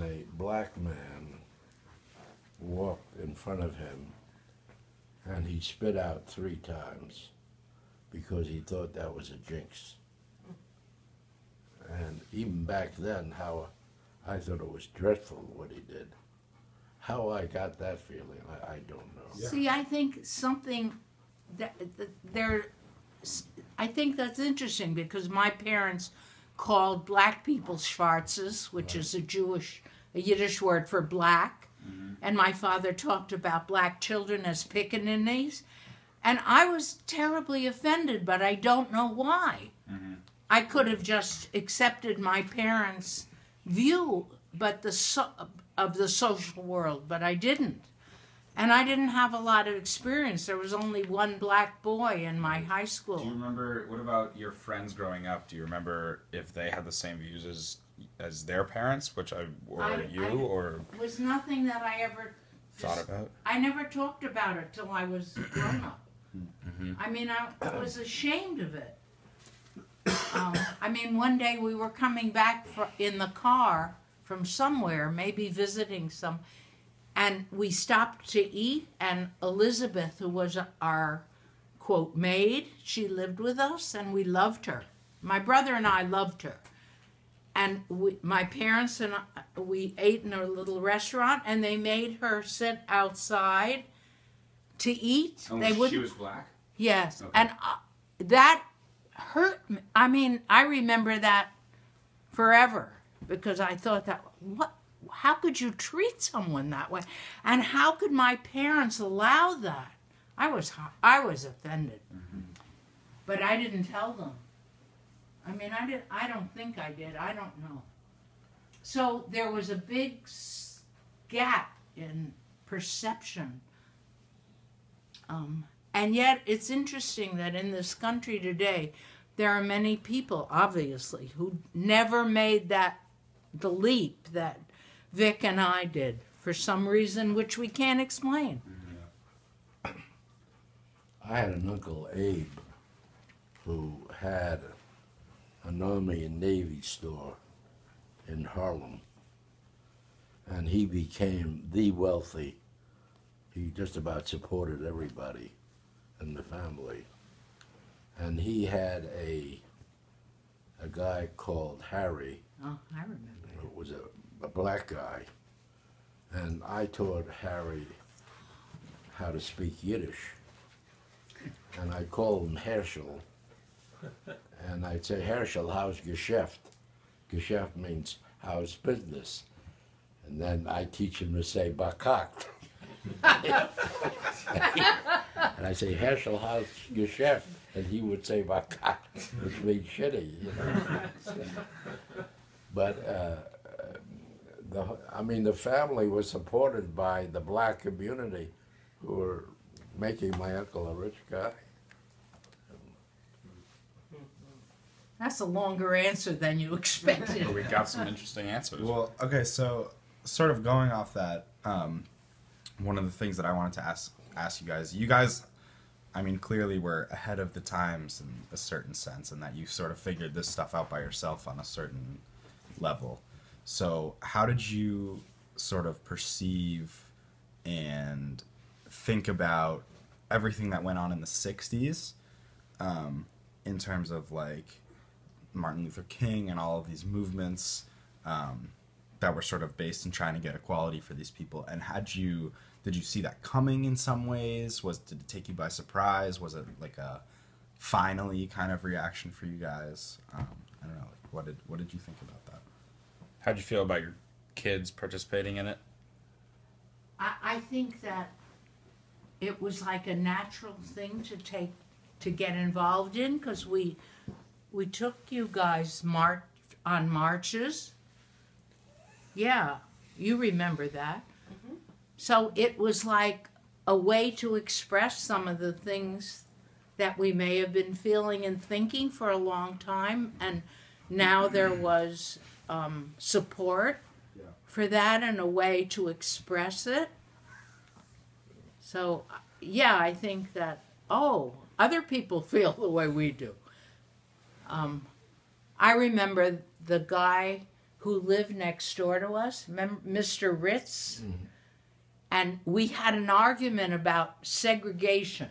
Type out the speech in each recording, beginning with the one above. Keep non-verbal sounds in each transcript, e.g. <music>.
and a black man walked in front of him and he spit out three times because he thought that was a jinx. And even back then, how I thought it was dreadful what he did. How I got that feeling, I, I don't know. Yeah. See, I think something that, that there, I think that's interesting because my parents called black people Schwarzes, which is a Jewish, a Yiddish word for black, mm-hmm. and my father talked about black children as pickaninnies, and I was terribly offended, but I don't know why. Mm-hmm. I could have just accepted my parents' view, but the so, of the social world, but I didn't. And I didn't have a lot of experience. There was only one black boy in my high school. Do you remember what about your friends growing up? Do you remember if they had the same views as as their parents, which I or I- you I- or was nothing that I ever thought about? I never talked about it till I was <clears throat> grown up. I mean, I was ashamed of it. Um, I mean, one day we were coming back fr- in the car from somewhere, maybe visiting some, and we stopped to eat. And Elizabeth, who was our quote maid, she lived with us, and we loved her. My brother and I loved her. And we, my parents and I, we ate in a little restaurant, and they made her sit outside to eat. they wouldn't. black. Yes, Okay. and uh, that hurt me. I mean, I remember that forever because I thought that what how could you treat someone that way? And how could my parents allow that? I was I was offended. But I didn't tell them. I mean, I did I don't think I did. I don't know. So there was a big gap in perception. Um, and yet, it's interesting that in this country today, there are many people, obviously, who never made that the leap that Vic and I did for some reason which we can't explain. I had an uncle Abe who had an Army and Navy store in Harlem. And he became the wealthy. He just about supported everybody in the family. And he had a a guy called Harry Oh, I remember. who was a, a black guy. And I taught Harry how to speak Yiddish. And I called him Herschel. And I'd say, Herschel, how's Geschäft? Geschäft means how's business? And then I teach him to say Bakakt. <laughs> and I say, Herschel, how's Geschäft? And he would say Bakakt, which means shitty, you know. <laughs> But uh, the, I mean, the family was supported by the black community who were making my uncle a rich guy. That's a longer answer than you expected. we got some interesting answers. Well, okay, so sort of going off that, um, one of the things that I wanted to ask ask you guys, you guys, I mean, clearly were ahead of the times in a certain sense, and that you sort of figured this stuff out by yourself on a certain level. So, how did you sort of perceive and think about everything that went on in the '60s, um, in terms of like Martin Luther King and all of these movements? Um, that were sort of based in trying to get equality for these people? And had you did you see that coming in some ways? Was did it take you by surprise? Was it like a finally kind of reaction for you guys? Um, i don't know like, what did what did you think about that How'd you feel about your kids participating in it? I, I think that it was like a natural thing to take to get involved in because we we took you guys march on marches. Yeah, you remember that. Mm-hmm. So it was like a way to express some of the things that we may have been feeling and thinking for a long time, and now there was um, support Yeah. for that and a way to express it. So, yeah, I think that, oh, other people <laughs> feel the way we do. Um, I remember the guy who lived next door to us, Mr. Ritz, and we had an argument about segregation.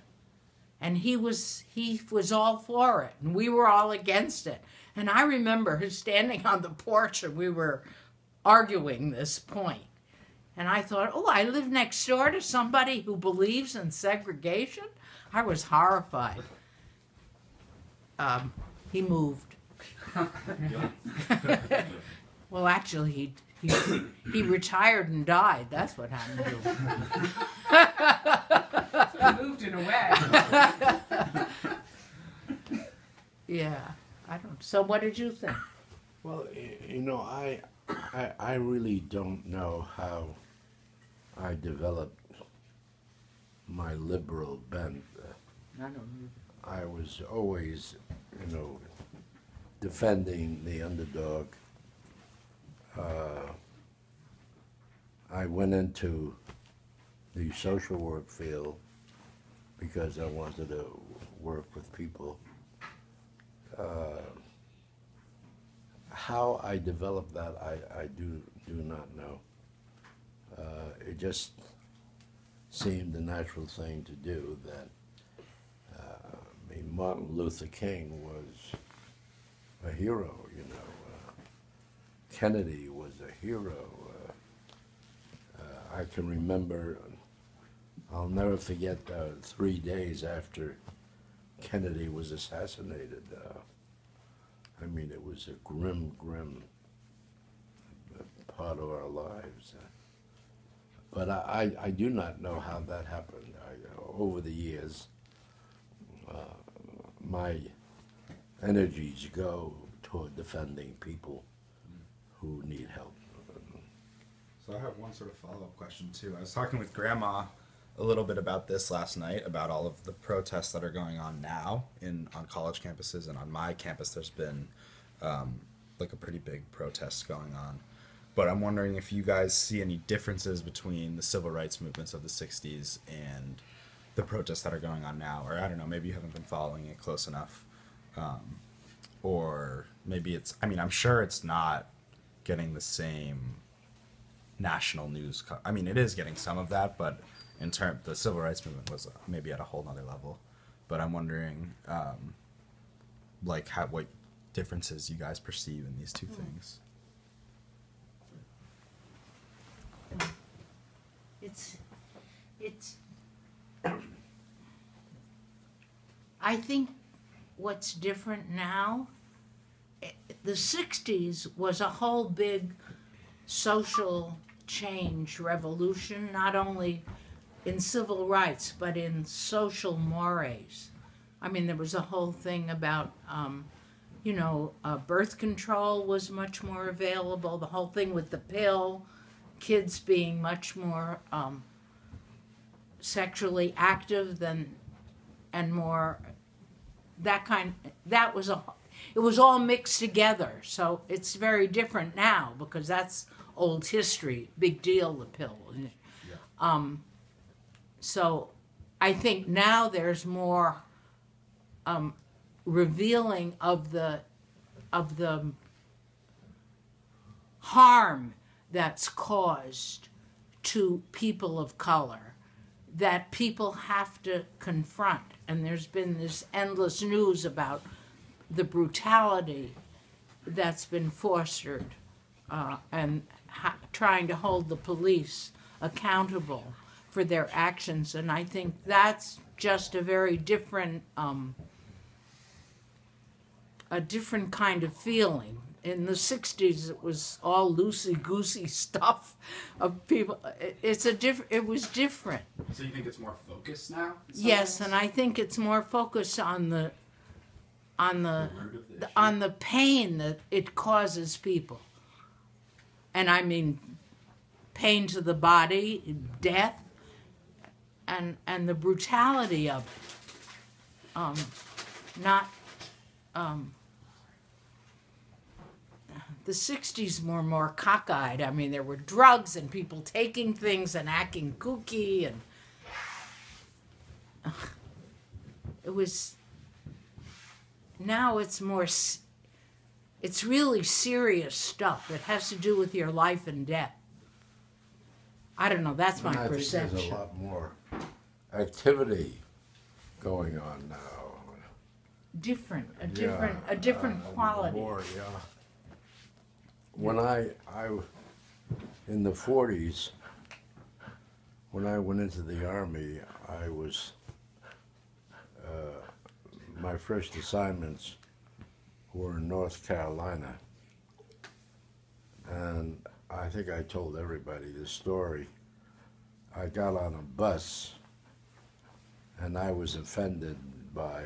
And he was he was all for it, and we were all against it. And I remember him standing on the porch, and we were arguing this point. And I thought, oh, I live next door to somebody who believes in segregation. I was horrified. Um, he moved. <laughs> well, actually, he, he retired and died. That's what happened to him. <laughs> So he moved in a way. <laughs> Yeah, I don't. So, what did you think? Well, you know, I, I, I really don't know how I developed my liberal bent. I don't know. I was always, you know, defending the underdog. Uh, I went into the social work field because I wanted to work with people. Uh, how I developed that, I, I do do not know. Uh, it just seemed the natural thing to do. That uh, I mean, Martin Luther King was a hero. You know, uh, Kennedy was a hero. Uh, uh, I can remember. I'll never forget uh, three days after Kennedy was assassinated. Uh, I mean, it was a grim, grim uh, part of our lives. Uh, but I, I, I do not know how that happened. I, over the years, uh, my energies go toward defending people who need help. So I have one sort of follow up question too. I was talking with Grandma a little bit about this last night about all of the protests that are going on now in on college campuses and on my campus. There's been um, like a pretty big protest going on, but I'm wondering if you guys see any differences between the civil rights movements of the '60s and the protests that are going on now, or I don't know, maybe you haven't been following it close enough, um, or maybe it's. I mean, I'm sure it's not getting the same national news. Co- I mean, it is getting some of that, but in term, the civil rights movement was maybe at a whole nother level. But I'm wondering, um, like, how what differences you guys perceive in these two things. It's, it's. I think what's different now, eh, the 60s was a whole big social change revolution, not only in civil rights, but in social mores. I mean, there was a whole thing about, um, you know, uh, birth control was much more available, the whole thing with the pill, kids being much more um, sexually active than, and more, that kind, that was a, it was all mixed together. So it's very different now because that's old history, big deal, the pill. Um, so I think now there's more um, revealing of the of the harm that's caused to people of color that people have to confront. And there's been this endless news about the brutality that's been fostered uh, and ha- trying to hold the police accountable for their actions. And I think that's just a very different, um, a different kind of feeling. In the '60s, it was all loosey goosey <laughs> stuff of people. it- It's a diff- It was different. So you think it's more focused now? Yes, and I think it's more focused on the, on The the the- on the pain that it causes people. And I mean, pain to the body, death, and and the brutality of it. Um, not, um, the '60s were more cockeyed. I mean, there were drugs and people taking things and acting kooky and it was now it's more it's really serious stuff. It has to do with your life and death. I don't know. That's my I think there's a lot more activity going on now. Different, a different, a different uh, quality. More, yeah. When I, I, was in the forties, when I went into the army, I was, uh, my first assignments were in North Carolina. And I think I told everybody this story. I got on a bus and I was offended by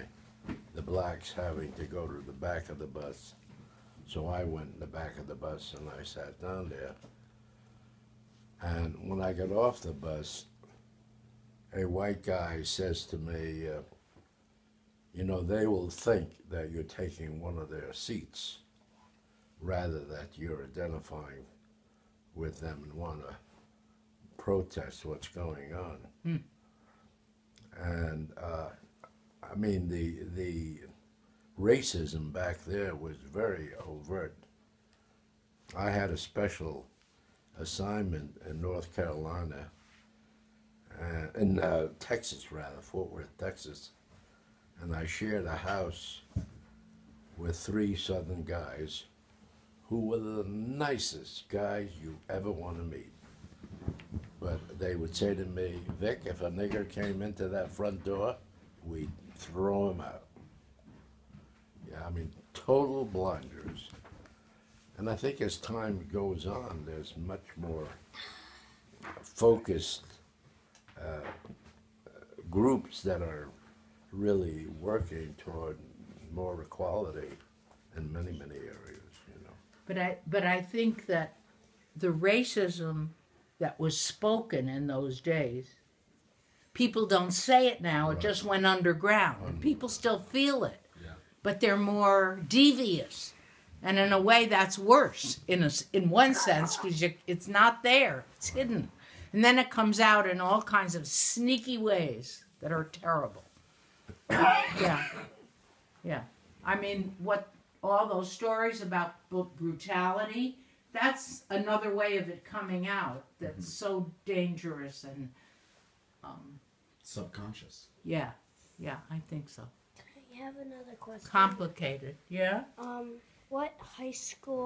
the blacks having to go to the back of the bus. So I went in the back of the bus and I sat down there. And when I got off the bus, a white guy says to me, uh, You know, they will think that you're taking one of their seats rather that you're identifying with them and want to protest what's going on. And uh, I mean, the the racism back there was very overt. I had a special assignment in North Carolina, uh, in uh, Texas rather, Fort Worth, Texas, and I shared a house with three Southern guys who were the nicest guys you ever want to meet. But they would say to me, Vic, if a nigger came into that front door, we'd throw him out. Yeah, I mean, total blinders. And I think as time goes on, there's much more focused uh, groups that are really working toward more equality in many, many. But I, but I think that the racism that was spoken in those days, people don't say it now. It just went underground, people still feel it. Yeah. But they're more devious, and in a way, that's worse in a in one sense because it's not there; it's hidden, and then it comes out in all kinds of sneaky ways that are terrible. <coughs> yeah, yeah. I mean, what all those stories about brutality that's another way of it coming out that's so dangerous and um, Subconscious. yeah yeah i think so I have another question. complicated yeah Um, what high school